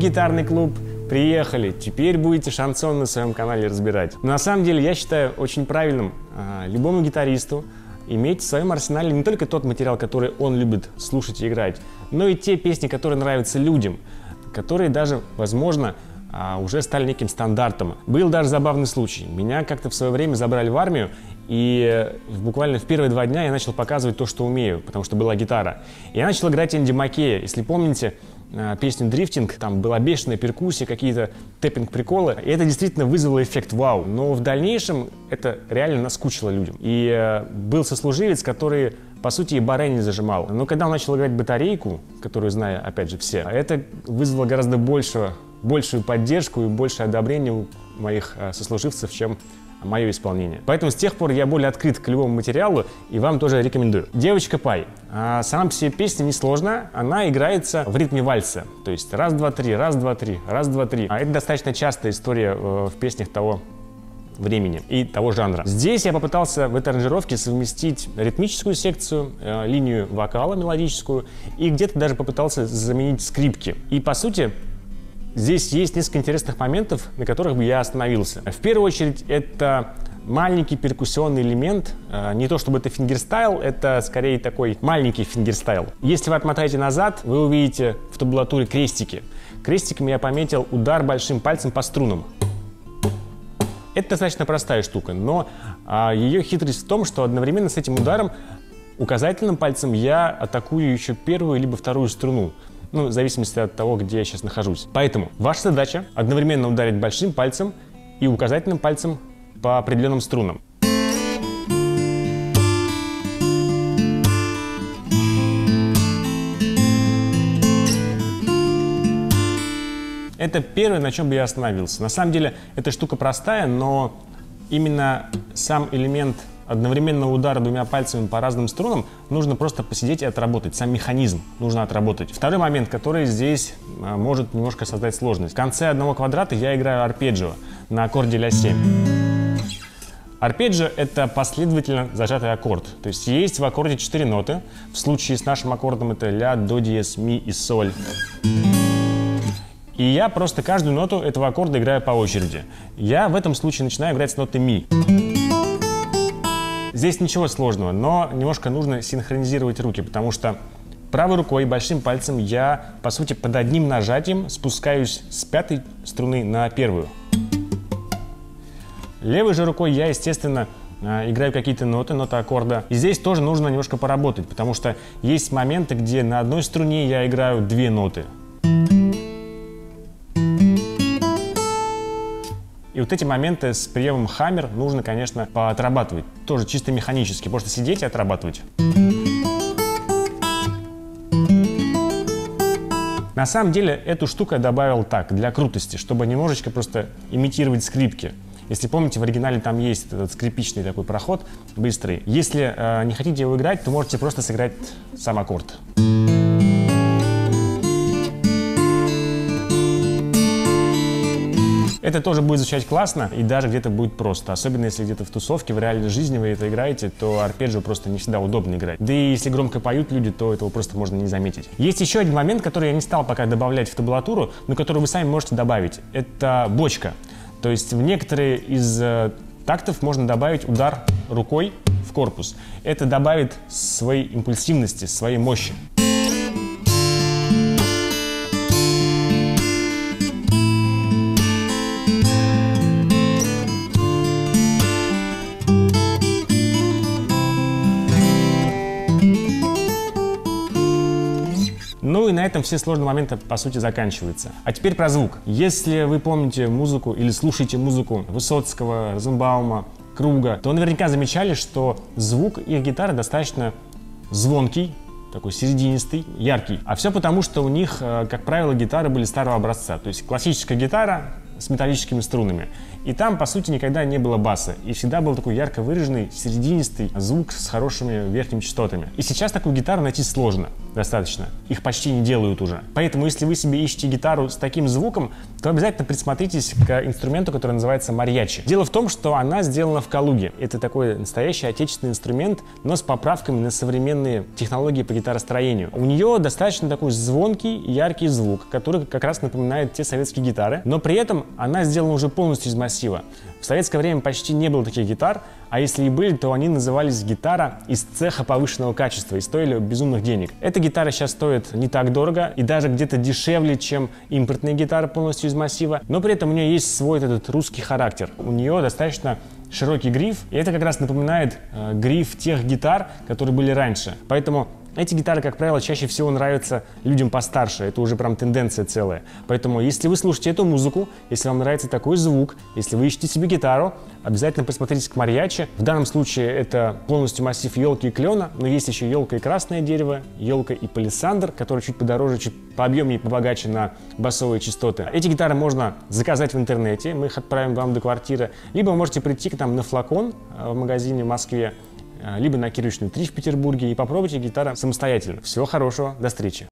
гитарный клуб, приехали, теперь будете шансон на своем канале разбирать. Но на самом деле я считаю очень правильным а, любому гитаристу иметь в своем арсенале не только тот материал, который он любит слушать и играть, но и те песни, которые нравятся людям, которые даже, возможно, а, уже стали неким стандартом. Был даже забавный случай. Меня как-то в свое время забрали в армию, и буквально в первые два дня я начал показывать то, что умею, потому что была гитара. Я начал играть Энди Маккея. Если помните, а, песню «Дрифтинг», там была бешеная перкуссия, какие-то тэппинг-приколы, и это действительно вызвало эффект «Вау». Но в дальнейшем это реально наскучило людям. И э, был сослуживец, который по сути, и баре не зажимал. Но когда он начал играть батарейку, которую знаю, опять же, все, это вызвало гораздо больше, большую поддержку и большее одобрение у моих э, сослуживцев, чем мое исполнение. Поэтому с тех пор я более открыт к любому материалу и вам тоже рекомендую. «Девочка Пай». А, сама по себе песня несложная, она играется в ритме вальса. То есть раз, два, три, раз, два, три, раз, два, три. А это достаточно частая история э, в песнях того времени и того жанра. Здесь я попытался в этой аранжировке совместить ритмическую секцию, э, линию вокала мелодическую и где-то даже попытался заменить скрипки. И по сути Здесь есть несколько интересных моментов, на которых бы я остановился. В первую очередь, это маленький перкуссионный элемент. Э, не то чтобы это фингерстайл, это скорее такой маленький фингерстайл. Если вы отмотаете назад, вы увидите в табулатуре крестики. Крестиками я пометил удар большим пальцем по струнам. Это достаточно простая штука, но а, ее хитрость в том, что одновременно с этим ударом указательным пальцем я атакую еще первую либо вторую струну ну, в зависимости от того, где я сейчас нахожусь. Поэтому ваша задача одновременно ударить большим пальцем и указательным пальцем по определенным струнам. Это первое, на чем бы я остановился. На самом деле, эта штука простая, но именно сам элемент одновременного удара двумя пальцами по разным струнам нужно просто посидеть и отработать. Сам механизм нужно отработать. Второй момент, который здесь а, может немножко создать сложность. В конце одного квадрата я играю арпеджио на аккорде ля-7. Арпеджио — это последовательно зажатый аккорд. То есть есть в аккорде четыре ноты. В случае с нашим аккордом это ля, до, диез, ми и соль. И я просто каждую ноту этого аккорда играю по очереди. Я в этом случае начинаю играть с ноты ми. Здесь ничего сложного, но немножко нужно синхронизировать руки, потому что правой рукой, большим пальцем я, по сути, под одним нажатием спускаюсь с пятой струны на первую. Левой же рукой я, естественно, а, играю какие-то ноты, ноты аккорда. И здесь тоже нужно немножко поработать, потому что есть моменты, где на одной струне я играю две ноты. И вот эти моменты с приемом хаммер нужно, конечно, отрабатывать. Тоже чисто механически. Просто сидеть и отрабатывать. На самом деле эту штуку я добавил так, для крутости, чтобы немножечко просто имитировать скрипки. Если помните, в оригинале там есть этот скрипичный такой проход, быстрый. Если э, не хотите его играть, то можете просто сыграть сам аккорд. Это тоже будет звучать классно и даже где-то будет просто. Особенно если где-то в тусовке, в реальной жизни вы это играете, то арпеджио просто не всегда удобно играть. Да и если громко поют люди, то этого просто можно не заметить. Есть еще один момент, который я не стал пока добавлять в табулатуру, но который вы сами можете добавить. Это бочка. То есть в некоторые из э, тактов можно добавить удар рукой в корпус. Это добавит своей импульсивности, своей мощи. И на этом все сложные моменты, по сути, заканчиваются. А теперь про звук. Если вы помните музыку или слушаете музыку Высоцкого, Розенбаума, Круга, то наверняка замечали, что звук их гитары достаточно звонкий, такой серединистый, яркий. А все потому, что у них, э, как правило, гитары были старого образца. То есть классическая гитара, с металлическими струнами. И там, по сути, никогда не было баса. И всегда был такой ярко выраженный, серединистый звук с хорошими верхними частотами. И сейчас такую гитару найти сложно достаточно. Их почти не делают уже. Поэтому, если вы себе ищете гитару с таким звуком, то обязательно присмотритесь к инструменту, который называется марьячи. Дело в том, что она сделана в Калуге. Это такой настоящий отечественный инструмент, но с поправками на современные технологии по гитаростроению. У нее достаточно такой звонкий, яркий звук, который как раз напоминает те советские гитары, но при этом она сделана уже полностью из массива. В советское время почти не было таких гитар, а если и были, то они назывались гитара из цеха повышенного качества и стоили безумных денег. Эта гитара сейчас стоит не так дорого и даже где-то дешевле, чем импортные гитары полностью из массива, но при этом у нее есть свой этот русский характер. У нее достаточно широкий гриф, и это как раз напоминает э, гриф тех гитар, которые были раньше. Поэтому эти гитары, как правило, чаще всего нравятся людям постарше, это уже прям тенденция целая. Поэтому, если вы слушаете эту музыку, если вам нравится такой звук, если вы ищете себе гитару, обязательно присмотритесь к мариачи. В данном случае это полностью массив елки и клена, но есть еще елка и красное дерево, елка и палисандр, который чуть подороже, чуть по объемнее побогаче на басовые частоты. Эти гитары можно заказать в интернете, мы их отправим вам до квартиры, либо вы можете прийти к нам на флакон э, в магазине в Москве, либо на Кирочную 3 в Петербурге и попробуйте гитару самостоятельно. Всего хорошего, до встречи!